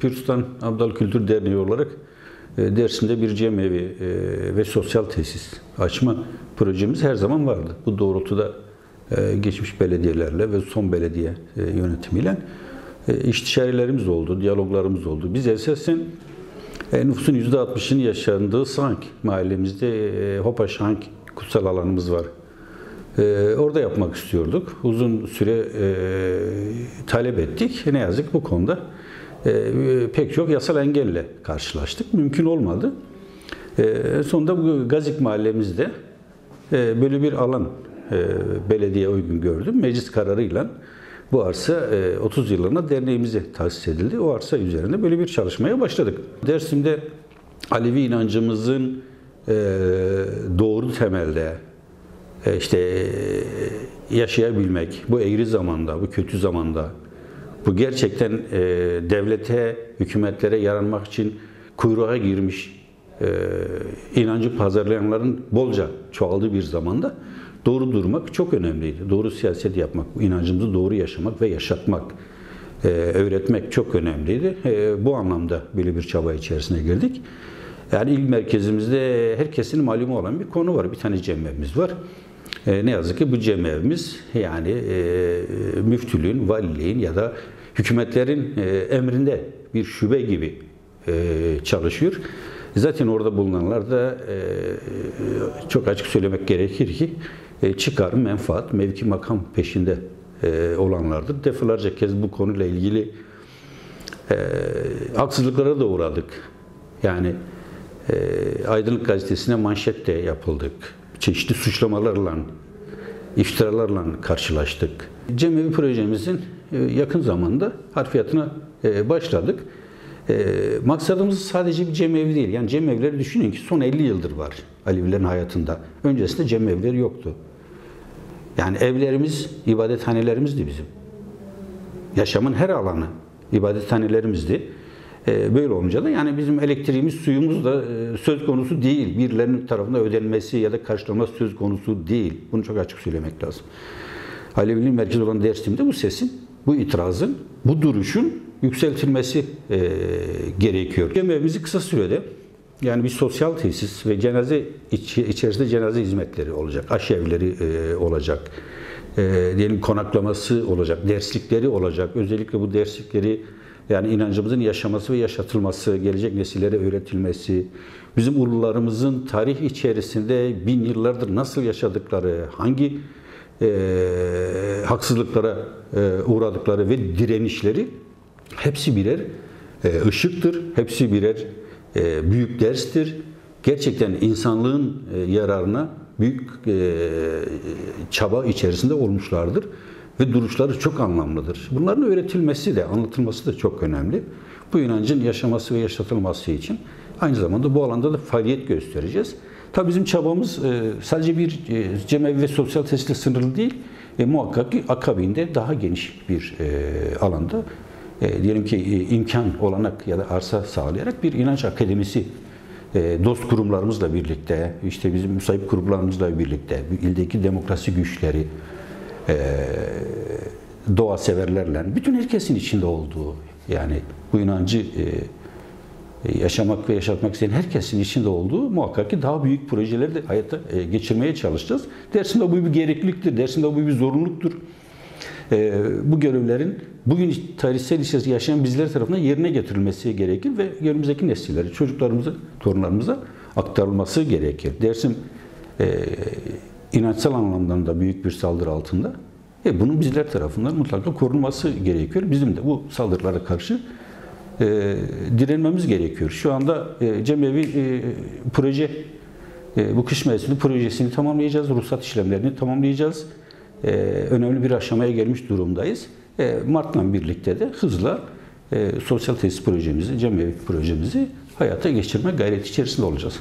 Pir Sultan Abdal Kültür Derneği olarak e, Dersim'de bir cemevi e, ve sosyal tesis açma projemiz her zaman vardı. Bu doğrultuda e, geçmiş belediyelerle ve son belediye yönetimiyle istişarelerimiz oldu, diyaloglarımız oldu. Biz esasen nüfusun %60'ının yaşandığı Sank mahallemizde Hopa Şank kutsal alanımız var. Orada yapmak istiyorduk. Uzun süre talep ettik. Ne yazık ki bu konuda pek çok yasal engelle karşılaştık. Mümkün olmadı. E, sonunda bu Gazik mahallemizde e, böyle bir alan e, belediye uygun gördüm. Meclis kararıyla bu arsa e, 30 yıllığına derneğimize tahsis edildi. O arsa üzerinde böyle bir çalışmaya başladık. Dersim'de Alevi inancımızın e, doğru temelde e, işte e, yaşayabilmek, bu eğri zamanda, bu kötü zamanda, bu gerçekten e, devlete, hükümetlere yaranmak için kuyruğa girmiş e, inancı pazarlayanların bolca çoğaldığı bir zamanda doğru durmak çok önemliydi. Doğru siyaset yapmak, inancımızı doğru yaşamak ve yaşatmak, e, öğretmek çok önemliydi. E, bu anlamda böyle bir çaba içerisine girdik. Yani il merkezimizde herkesin malumu olan bir konu var. Bir tane cemevimiz var. E, ne yazık ki bu cemevimiz yani e, müftülüğün, valiliğin ya da hükümetlerin e, emrinde bir şube gibi e, çalışıyor. Zaten orada bulunanlar da e, çok açık söylemek gerekir ki e, çıkar, menfaat, mevki makam peşinde e, olanlardır. Defalarca kez bu konuyla ilgili e, haksızlıklara da uğradık. Yani e, Aydınlık Gazetesi'ne manşet de yapıldık. Çeşitli suçlamalarla, iftiralarla karşılaştık. Cemevi projemizin e, yakın zamanda harfiyatına e, başladık. E, maksadımız sadece bir cemevi değil. Yani cemevleri düşünün ki son 50 yıldır var Alevilerin hayatında. Öncesinde cemevleri yoktu. Yani evlerimiz, ibadethanelerimizdi bizim. Yaşamın her alanı ibadethanelerimizdi. Ee, böyle olunca da yani bizim elektriğimiz, suyumuz da e, söz konusu değil. Birilerinin tarafından ödenmesi ya da karşılanması söz konusu değil. Bunu çok açık söylemek lazım. Aleviliğin merkezi olan Dersim'de bu sesin, bu itirazın, bu duruşun yükseltilmesi e, gerekiyor. Cemevimizi kısa sürede yani bir sosyal tesis ve cenaze içerisinde cenaze hizmetleri olacak, aşevleri e, olacak, e, diyelim konaklaması olacak, derslikleri olacak. Özellikle bu derslikleri yani inancımızın yaşaması ve yaşatılması, gelecek nesillere öğretilmesi, bizim ulularımızın tarih içerisinde bin yıllardır nasıl yaşadıkları, hangi e, haksızlıklara e, uğradıkları ve direnişleri hepsi birer e, ışıktır, hepsi birer e, büyük derstir. Gerçekten insanlığın e, yararına büyük e, çaba içerisinde olmuşlardır ve duruşları çok anlamlıdır. Bunların öğretilmesi de, anlatılması da çok önemli. Bu inancın yaşaması ve yaşatılması için aynı zamanda bu alanda da faaliyet göstereceğiz. Tabii bizim çabamız sadece bir cemevi ve sosyal tesisle sınırlı değil, e, muhakkak ki akabinde daha geniş bir e, alanda e, diyelim ki e, imkan, olanak ya da arsa sağlayarak bir inanç akademisi e, dost kurumlarımızla birlikte, işte bizim müsait kurumlarımızla birlikte, ildeki demokrasi güçleri, e, doğa severlerle, bütün herkesin içinde olduğu, yani bu inancı e, yaşamak ve yaşatmak isteyen herkesin içinde olduğu muhakkak ki daha büyük projeleri de hayata e, geçirmeye çalışacağız. Dersimde bu bir gerekliliktir, dersimde bu bir zorunluluktur. E, bu görevlerin bugün tarihsel içerisinde yaşayan bizler tarafından yerine getirilmesi gerekir ve önümüzdeki nesillere, çocuklarımıza, torunlarımıza aktarılması gerekir. Dersim e, inançsal anlamda da büyük bir saldırı altında. E, bunun bizler tarafından mutlaka korunması gerekiyor. Bizim de bu saldırılara karşı e, direnmemiz gerekiyor. Şu anda e, Cemevi e, proje, e, bu kış mevsimi projesini tamamlayacağız, ruhsat işlemlerini tamamlayacağız. E, önemli bir aşamaya gelmiş durumdayız. E, Mart'la birlikte de hızla e, sosyal tesis projemizi, Cemevi projemizi hayata geçirme gayreti içerisinde olacağız.